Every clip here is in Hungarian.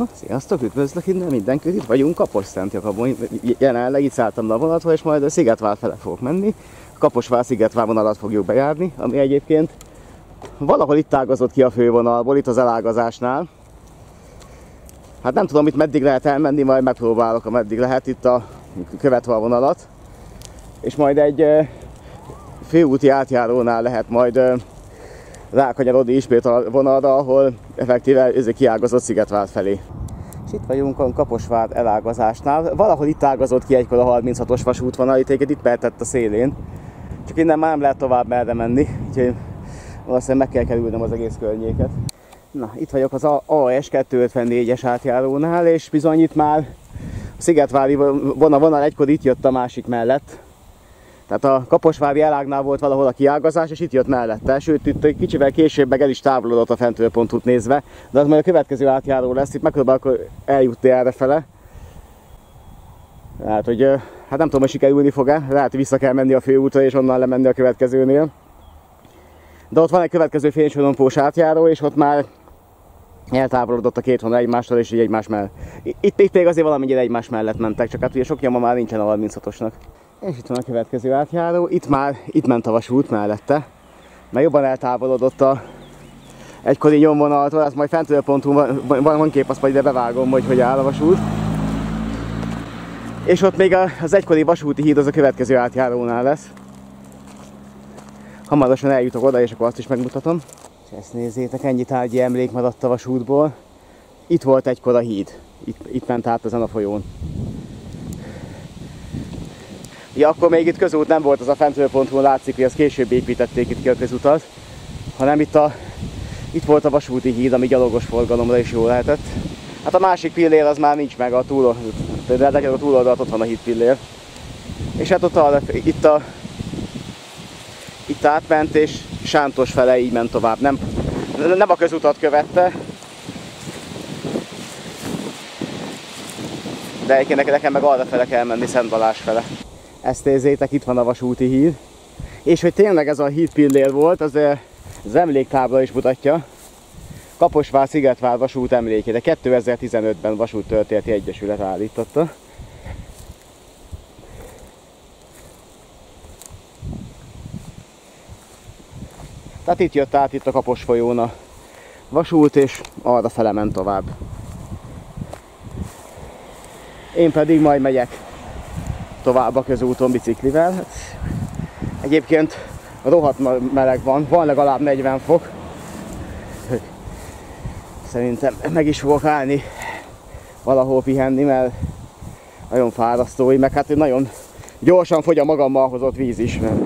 Na, sziasztok, üdvözlök innen mindenkit, itt vagyunk Kaposszent Jakabon. Jelenleg itt szálltam le a vonatról, és majd a Szigetvár fele fogok menni. Kaposvár Szigetvár vonalat fogjuk bejárni, ami egyébként valahol itt ágazott ki a fővonalból, itt az elágazásnál. Hát nem tudom, itt meddig lehet elmenni, majd megpróbálok, ameddig lehet itt a követve a vonalat. És majd egy főúti átjárónál lehet majd rákanyarodni ismét a vonalra, ahol effektíve ez kiágazott Szigetvár felé. És itt vagyunk a Kaposvár elágazásnál. Valahol itt ágazott ki egykor a 36-os vasútvonal, itt itt pertett a szélén. Csak innen már nem lehet tovább merre menni, úgyhogy valószínűleg meg kell kerülnem az egész környéket. Na, itt vagyok az AS 254-es átjárónál, és bizony itt már a Szigetvári vonal, vonal egykor itt jött a másik mellett, tehát a Kaposvári elágnál volt valahol a kiágazás, és itt jött mellette. Sőt, itt egy kicsivel később meg el is távolodott a fentőpontot nézve, de az majd a következő átjáró lesz, itt megpróbálok eljutni erre fele. Hát, hogy hát nem tudom, hogy sikerülni fog-e, lehet, hogy vissza kell menni a főútra, és onnan lemenni a következőnél. De ott van egy következő fénysorompós átjáró, és ott már eltávolodott a két vonal egymástól, és így egymás mellett. Itt, itt még azért valamennyire egymás mellett mentek, csak hát ugye sok nyoma már nincsen a 36-osnak. És itt van a következő átjáró. Itt már, itt ment a vasút mellette. Mert jobban eltávolodott a egykori nyomvonaltól, az majd fentről pontunk van, van, van kép, azt majd ide bevágom, hogy hogy áll a vasút. És ott még az egykori vasúti híd az a következő átjárónál lesz. Hamarosan eljutok oda, és akkor azt is megmutatom. És ezt nézzétek, ennyi tárgyi emlék maradt a vasútból. Itt volt egykor a híd. Itt, itt ment át ezen a folyón. Ja, akkor még itt közút nem volt az a fentről.hu, látszik, hogy az később építették itt ki a közutat, hanem itt, a, itt volt a vasúti híd, ami gyalogos forgalomra is jó lehetett. Hát a másik pillér az már nincs meg, a, túl, de a túloldalt ott van a híd pillér. És hát ott a, itt a itt átment, és Sántos fele így ment tovább. Nem, nem a közutat követte, de egyébként nekem meg arra fele kell menni Szent Balázs fele. Ezt nézzétek, itt van a vasúti híd. És hogy tényleg ez a híd pillér volt, az, az emléktábla is mutatja. Kaposvár Szigetvár vasút emlékére 2015-ben Vasúttörténeti Egyesület állította. Tehát itt jött át itt a Kapos folyón a vasút, és arra fele ment tovább. Én pedig majd megyek tovább a közúton biciklivel. Hát, egyébként rohadt meleg van, van legalább 40 fok. Szerintem meg is fogok állni valahol pihenni, mert nagyon fárasztó, meg hát nagyon gyorsan fogy a magammal hozott víz is, mert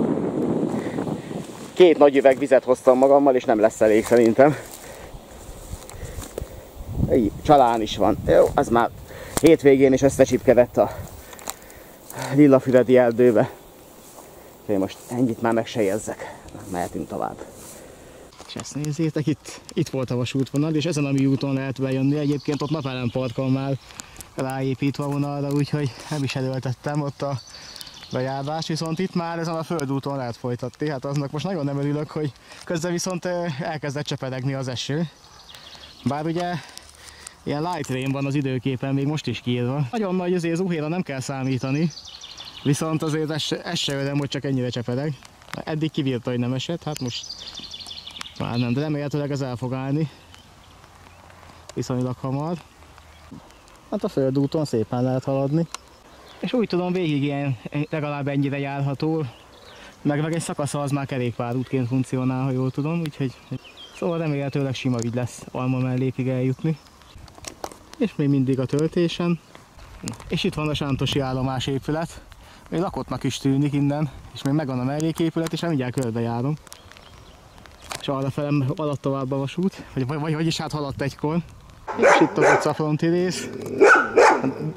két nagy üveg vizet hoztam magammal, és nem lesz elég szerintem. Csalán is van. Jó, az már hétvégén is összecsipkedett a lillafüredi erdőbe. Úgyhogy most ennyit már meg se érzek. Mehetünk tovább. És ezt nézzétek, itt, itt volt a vasútvonal, és ezen a mi úton lehet bejönni. Egyébként ott napelem parkon már ráépítve vonalra, úgyhogy nem is előltettem ott a bejárás, viszont itt már ezen a földúton lehet folytatni. Hát aznak most nagyon nem örülök, hogy közben viszont elkezdett csepedegni az eső. Bár ugye ilyen light rain van az időképen még most is kiírva. Nagyon nagy azért zuhéra nem kell számítani, viszont azért ez, ez se öröm, hogy csak ennyire csepedeg. Eddig kivírta, hogy nem esett, hát most már nem, de remélhetőleg ez el fog állni viszonylag hamar. Hát a földúton szépen lehet haladni. És úgy tudom végig ilyen legalább ennyire járható, meg, meg egy szakasza az már kerékpárútként funkcionál, ha jól tudom, úgyhogy szóval remélhetőleg sima ügy lesz Alma mellépig eljutni és még mindig a töltésen. És itt van a Sántosi állomás épület. Még lakottnak is tűnik innen, és még megvan a melléképület, és mindjárt körbejárom. És arra felem alatt tovább a vasút, vagy, vagy, vagy is hát haladt egykor. És itt az utcafronti rész.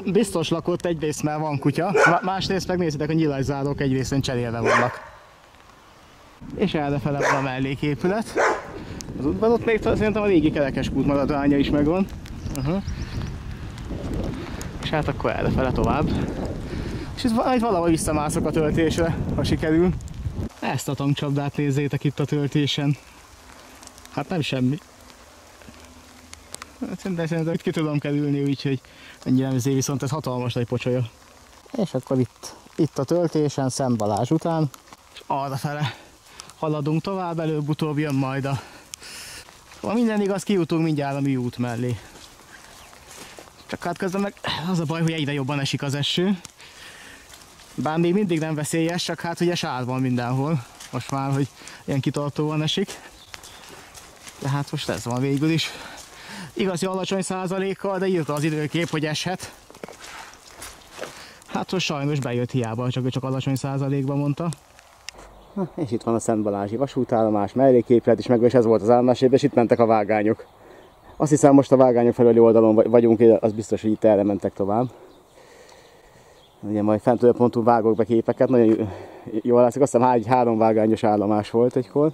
Biztos lakott egyrészt, mert van kutya, másrészt megnézitek, a nyilaszzárók egy részen cserélve vannak. És errefele van a melléképület. Az útban ott még szerintem a régi kerekes kút maradványa is megvan. Uh -huh és hát akkor errefele tovább. És itt valahogy visszamászok a töltésre, ha sikerül. Ezt a tankcsapdát nézzétek itt a töltésen. Hát nem semmi. Hát, de szerintem itt ki tudom kerülni, úgyhogy ennyire nem viszont ez hatalmas nagy pocsolya. És akkor itt, itt a töltésen, Szent Balázs után, és arra fele haladunk tovább, előbb-utóbb jön majd a... Ha minden igaz, kijutunk mindjárt a mi út mellé. Csak hát közben meg az a baj, hogy egyre jobban esik az eső. Bár még mindig nem veszélyes, csak hát ugye sár van mindenhol. Most már, hogy ilyen kitartóan esik. De hát most ez van végül is. Igazi alacsony százalékkal, de írta az időkép, hogy eshet. Hát most sajnos bejött hiába, csak csak alacsony százalékban mondta. Na, és itt van a Szent Balázsi vasútállomás, melléképlet is, meg és ez volt az állomás, és itt mentek a vágányok. Azt hiszem most a vágányok felüli oldalon vagyunk, az biztos, hogy itt erre mentek tovább. Ugye majd fentről pontú vágok be képeket, nagyon jól látszik, azt hiszem három vágányos állomás volt egykor.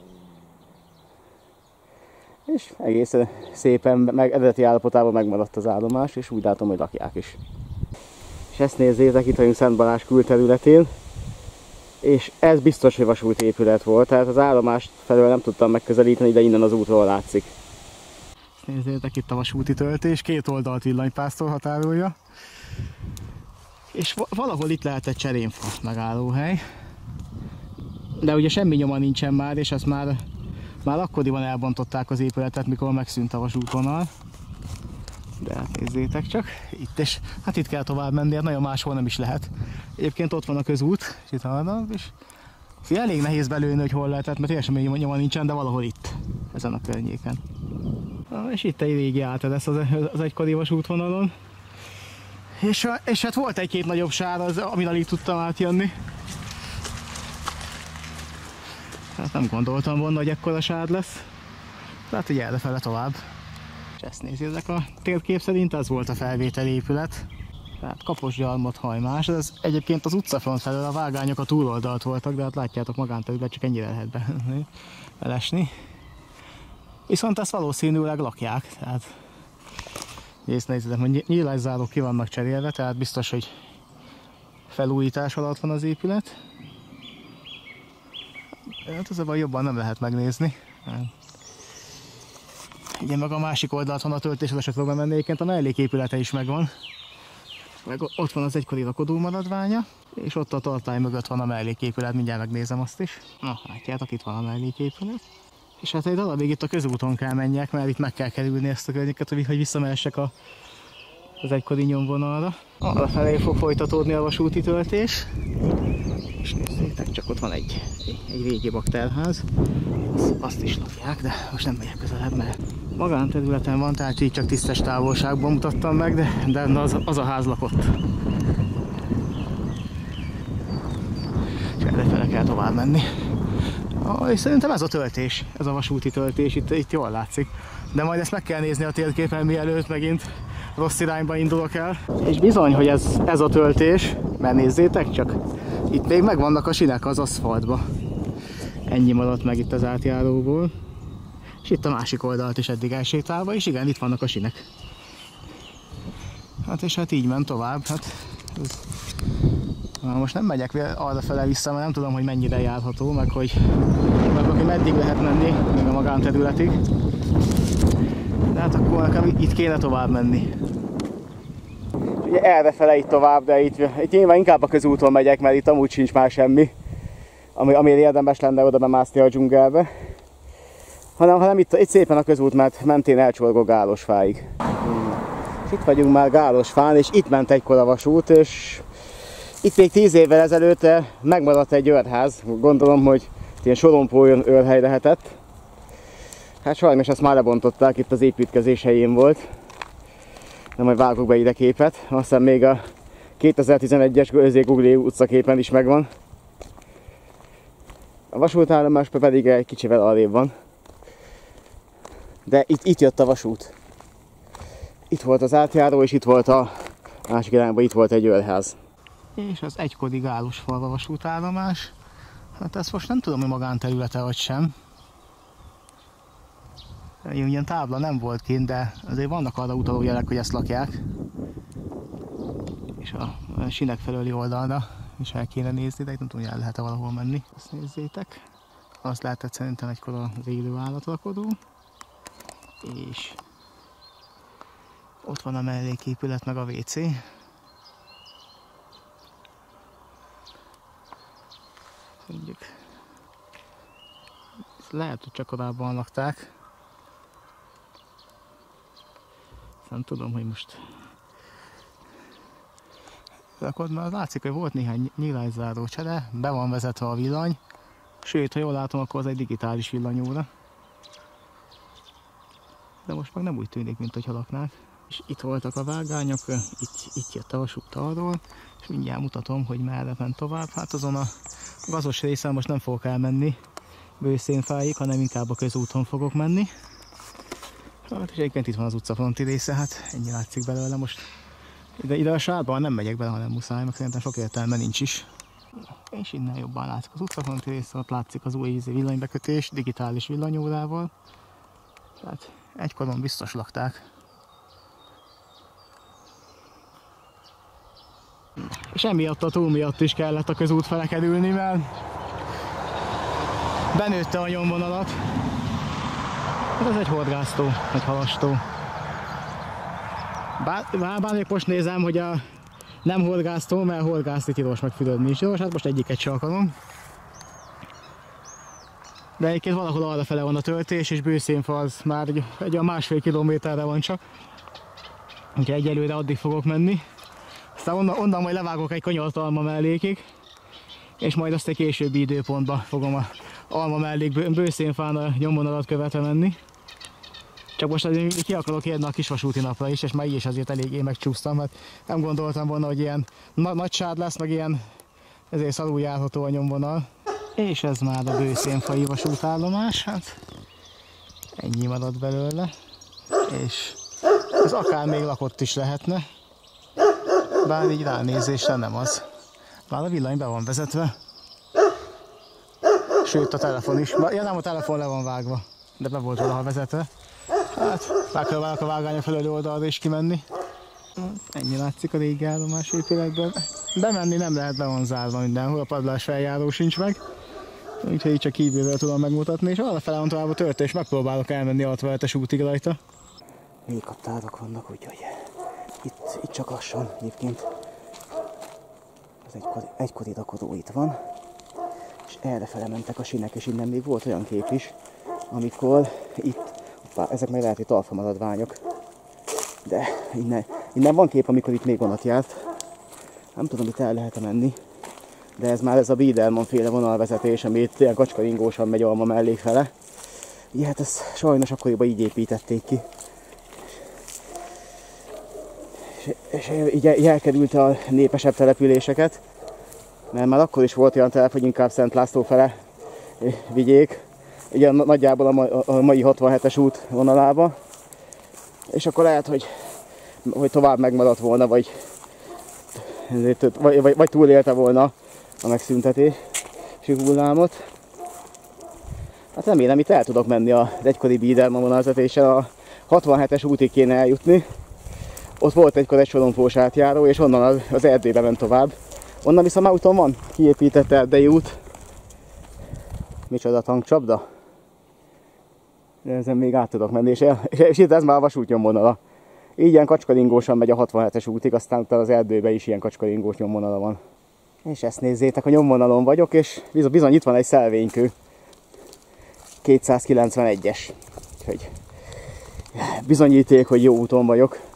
És egész szépen meg, eredeti állapotában megmaradt az állomás, és úgy látom, hogy lakják is. És ezt nézzétek, itt vagyunk Szent Balázs külterületén, és ez biztos, hogy vasúti épület volt, tehát az állomást felől nem tudtam megközelíteni, de innen az útról látszik. Nézzétek itt a vasúti töltés, két oldalt villanypásztor határolja. És valahol itt lehet egy cserénfa megállóhely. De ugye semmi nyoma nincsen már, és ezt már, már akkoriban elbontották az épületet, mikor megszűnt a vasútvonal. De hát nézzétek csak, itt is, hát itt kell tovább menni, hát nagyon máshol nem is lehet. Egyébként ott van a közút, és itt haladnak, és elég nehéz belőni, hogy hol lehetett, mert teljesen még nyoma nincsen, de valahol itt, ezen a környéken. És itt egy régi lesz az, az egykori vasútvonalon. És, és hát volt egy-két nagyobb sár, az, amin alig tudtam átjönni. Hát nem gondoltam volna, hogy ekkora sár lesz. Tehát ugye errefele tovább. És ezt nézzétek a térkép szerint, ez volt a felvételi épület. Tehát Kaposgyarmat hajmás, ez egyébként az utcafront felől a vágányok a túloldalt voltak, de hát látjátok magánterületben csak ennyire lehet be, belesni. Viszont ezt valószínűleg lakják, tehát Nézd, nézzétek, hogy nyílászárók ki vannak cserélve, tehát biztos, hogy felújítás alatt van az épület. Hát ez a jobban nem lehet megnézni. Igen, meg a másik oldalt van a töltésre se tudom menni, egyébként a melléképülete is megvan. Meg ott van az egykori lakodó maradványa, és ott a tartály mögött van a melléképület, mindjárt megnézem azt is. Na, látjátok, itt van a melléképület. És hát egy darabig itt a közúton kell menjek, mert itt meg kell kerülni ezt a környéket, hogy visszamehessek a, az egykori nyomvonalra. Arra felé fog folytatódni a vasúti töltés. És nézzétek, csak ott van egy, egy, régi bakterház. Azt, azt is lakják, de most nem megyek közelebb, mert magánterületen van, tehát így csak tisztes távolságban mutattam meg, de, de az, az a ház lakott. És erre kell tovább menni. És szerintem ez a töltés, ez a vasúti töltés, itt, itt jól látszik. De majd ezt meg kell nézni a térképen, mielőtt megint rossz irányba indulok el. És bizony, hogy ez, ez a töltés, mert nézzétek csak, itt még megvannak a sinek az aszfaltba. Ennyi maradt meg itt az átjáróból. És itt a másik oldalt is eddig elsétálva, és igen, itt vannak a sinek. Hát és hát így ment tovább, hát ez Most nem megyek arra fele vissza, mert nem tudom, hogy mennyire járható, meg hogy, meg hogy meddig lehet menni, még a magánterületig. De hát akkor nekem itt kéne tovább menni. Ugye erre fele itt tovább, de itt, itt nyilván inkább a közúton megyek, mert itt amúgy sincs már semmi, ami, amire érdemes lenne oda bemászni a dzsungelbe. Hanem, hanem itt, itt szépen a közút, mert mentén elcsorgok Gálosfáig. És itt vagyunk már Gálosfán, és itt ment egykor a vasút, és itt még tíz évvel ezelőtt eh, megmaradt egy őrház, gondolom, hogy ilyen sorompó őrhely lehetett. Hát sajnos ezt már lebontották, itt az építkezés helyén volt. De majd vágok be ide képet. Aztán még a 2011-es Gőzé utcaképen is megvan. A vasútállomás pedig egy kicsivel arrébb van. De itt, itt jött a vasút. Itt volt az átjáró, és itt volt a másik irányban, itt volt egy őrház és az egykori falva vasútállomás. Hát ezt most nem tudom, hogy magánterülete vagy sem. Ilyen tábla nem volt kint, de azért vannak arra utaló jelek, hogy ezt lakják. És a sinek felőli oldalra is el kéne nézni, de itt nem tudom, hogy el lehet-e valahol menni. Ezt nézzétek. Azt lehetett szerintem egykor az élő állatlakodó. És Ott van a melléképület, meg a WC. Mondjuk. Lehet, hogy csak korábban lakták. Nem tudom, hogy most... De akkor már látszik, hogy volt néhány nyílászáró csere, be van vezetve a villany. Sőt, ha jól látom, akkor az egy digitális villanyóra. De most meg nem úgy tűnik, mint hogy laknák. És itt voltak a vágányok, itt, itt jött a vasút arról, és mindjárt mutatom, hogy merre ment tovább. Hát azon a gazos részen most nem fogok elmenni bőszénfáig, hanem inkább a közúton fogok menni. Hát és egyébként itt van az utcafronti része, hát ennyi látszik belőle most. Ide, ide a sárban nem megyek bele, hanem muszáj, meg szerintem sok értelme nincs is. És innen jobban látszik az utcafronti része, ott látszik az új ízi villanybekötés, digitális villanyórával. Tehát egykoron biztos lakták. És emiatt a túl miatt is kellett a közút fele kerülni, mert benőtte a nyomvonalat. Hát ez egy horgásztó, egy halastó. Bár, bár, bár most nézem, hogy a nem horgásztó, mert horgászni tilos, meg fülödni is tilos, hát most egyiket se akarom. De egyébként valahol arra van a töltés, és bőszénfa az már egy, egy a másfél kilométerre van csak. Úgyhogy egyelőre addig fogok menni. Aztán onnan, onnan majd levágok egy kanyart alma mellékig, és majd azt egy későbbi időpontba fogom a alma mellék bőszénfán a nyomvonalat követve menni. Csak most azért ki akarok érni a kisvasúti napra is, és már így is azért eléggé megcsúsztam, mert nem gondoltam volna, hogy ilyen na nagy sád lesz, meg ilyen ezért szarul járható a nyomvonal. És ez már a bőszénfai vasútállomás, hát ennyi maradt belőle, és ez akár még lakott is lehetne, bár így ránézésre nem az. Bár a villany be van vezetve, sőt a telefon is, ja nem a telefon le van vágva, de be volt valaha vezetve. Hát, megpróbálok a vágánya felől oldalra is kimenni. Ennyi látszik a régi állomás épületből. Bemenni nem lehet, be van zárva mindenhol, a padlás feljáró sincs meg. Úgyhogy így csak kívülről tudom megmutatni, és arra fel van tovább a törtés, megpróbálok elmenni a 67-es útig rajta. Még kaptárok vannak, úgyhogy itt, itt csak lassan egyébként. Az egykori, egykori rakodó itt van, és erre fele mentek a sinek, és innen még volt olyan kép is, amikor itt ezek meg lehet, hogy talfamaradványok. De innen, innen van kép, amikor itt még vonat járt. Nem tudom, itt el lehet -e menni. De ez már ez a Biederman féle vonalvezetés, ami itt ilyen kacskaringósan megy alma mellé fele. Ugye hát ezt sajnos akkoriban így építették ki. És, és így, a népesebb településeket. Mert már akkor is volt olyan telep, hogy inkább Szent László fele vigyék ugye nagyjából a, mai, a mai 67-es út vonalába. És akkor lehet, hogy, hogy tovább megmaradt volna, vagy, vagy, vagy, vagy túlélte volna a megszüntetési hullámot. Hát remélem itt el tudok menni az egykori Biederman vonalvezetéssel, a 67-es útig kéne eljutni. Ott volt egykor egy sorompós átjáró, és onnan az, erdébe ment tovább. Onnan viszont már úton van kiépített erdei út. Micsoda tankcsapda? de ezen még át tudok menni, és, el, és itt ez már a vasút nyomvonala. Így ilyen kacskaringósan megy a 67-es útig, aztán utána az erdőbe is ilyen kacskaringós nyomvonala van. És ezt nézzétek, a nyomvonalon vagyok, és bizony, bizony itt van egy szelvénykő. 291-es. Úgyhogy bizonyíték, hogy jó úton vagyok.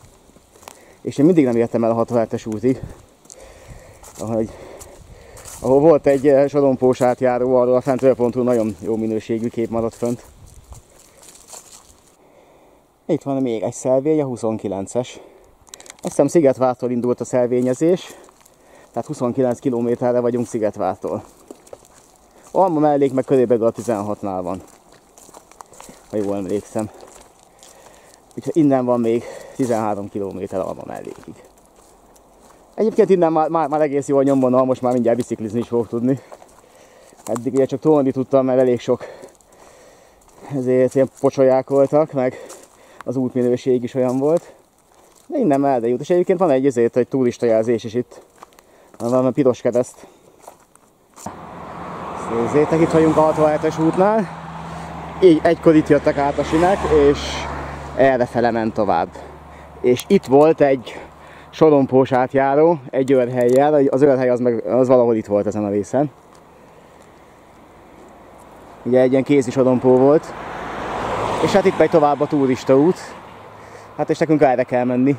És én mindig nem értem el a 67-es útig. Ahogy, ahol volt egy eh, sorompós átjáró, arról a fentről pontú nagyon jó minőségű kép maradt fönt. Itt van még egy szelvény, a 29-es. Azt hiszem Szigetvártól indult a szelvényezés, tehát 29 kilométerre vagyunk Szigetvártól. Alma mellék meg körülbelül a 16-nál van, ha jól emlékszem. Úgyhogy innen van még 13 km Alma mellékig. Egyébként innen már, már, már egész jó a nyomvonal, most már mindjárt biciklizni is fogok tudni. Eddig ugye csak tolni tudtam, mert elég sok ezért ilyen pocsolyák voltak, meg az útminőség is olyan volt. De innen már jut. És egyébként van egy ezért, egy turista jelzés is itt. Valami piros kereszt. Nézzétek, itt vagyunk a 67-es útnál. Így egykor itt jöttek át a sinek, és erre fele ment tovább. És itt volt egy sorompós átjáró, egy őrhelyjel, az őrhely az, meg, az valahol itt volt ezen a részen. Ugye egy ilyen kézi sorompó volt. És hát itt megy tovább a turista út. Hát és nekünk erre kell menni.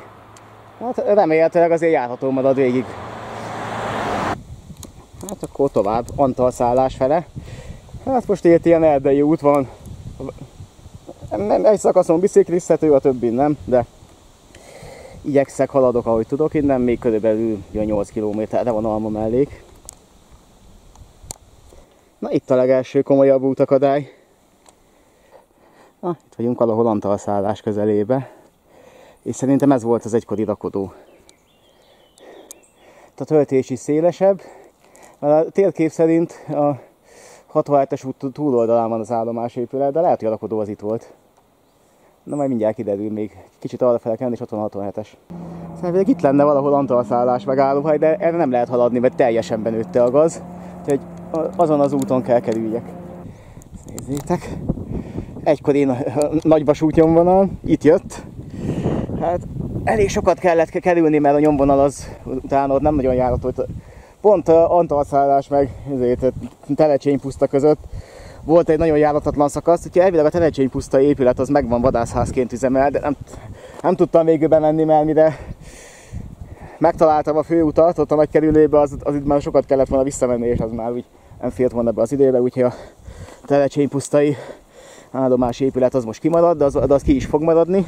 Hát remélhetőleg azért járható marad végig. Hát akkor tovább, Antal szállás fele. Hát most itt ilyen erdei út van. Nem, egy szakaszon biciklizhető, a többi nem, de igyekszek, haladok ahogy tudok. Innen még körülbelül 8 de van Alma mellék. Na itt a legelső komolyabb útakadály. Na, itt vagyunk valahol Antal szállás közelébe. És szerintem ez volt az egykori rakodó. A töltés is szélesebb. A térkép szerint a 67-es út túloldalán van az állomásépület, de lehet, hogy a rakodó az itt volt. Na majd mindjárt kiderül még. Kicsit arra fel kell és ott van a 67-es. Szóval itt lenne valahol Antal szállás megállóhely, de erre nem lehet haladni, mert teljesen benőtte a gaz. Úgyhogy azon az úton kell kerüljek. Nézzétek. Egykor én a nagyvasút nyomvonal, itt jött. Hát elég sokat kellett kerülni, mert a nyomvonal az utána ott nem nagyon járható. Pont Antalszállás meg ezért Telecsény puszta között volt egy nagyon járatatlan szakasz, úgyhogy elvileg a Telecsény puszta épület az megvan vadászházként üzemel, de nem, nem tudtam végül bemenni, mert mire megtaláltam a főutat, ott a nagy kerülőbe, az, az itt már sokat kellett volna visszamenni, és az már úgy nem félt volna be az időbe, úgyhogy a Telecsény pusztai állomási épület az most kimarad, de az, de az ki is fog maradni.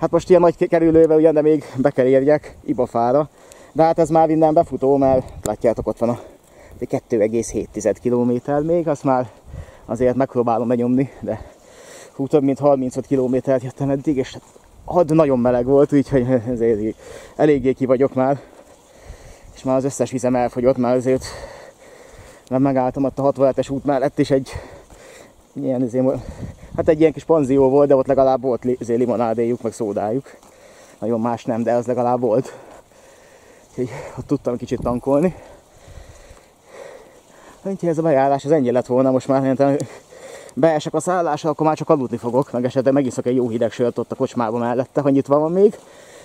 Hát most ilyen nagy kerülővel ugyan, de még be kell érjek Ibafára. De hát ez már minden befutó, mert látjátok ott van a 2,7 km még, azt már azért megpróbálom megnyomni, de hú, több mint 35 kilométert jöttem eddig, és had nagyon meleg volt, úgyhogy ezért eléggé ki vagyok már. És már az összes vizem elfogyott, már azért nem megálltam ott a 67-es út mellett is egy ilyen, azért, hát egy ilyen kis panzió volt, de ott legalább volt azért limonádéjuk, meg szódájuk. Nagyon más nem, de az legalább volt. Úgyhogy ott tudtam kicsit tankolni. Ez a bejárás, az ennyi lett volna, most már szerintem beesek a szállásra, akkor már csak aludni fogok, meg esetleg megiszok egy jó hideg sört ott a kocsmában mellette, hogy nyitva van még.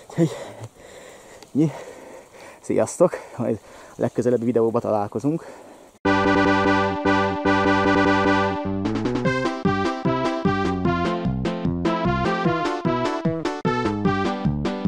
Úgyhogy, sziasztok, majd a legközelebbi videóban találkozunk.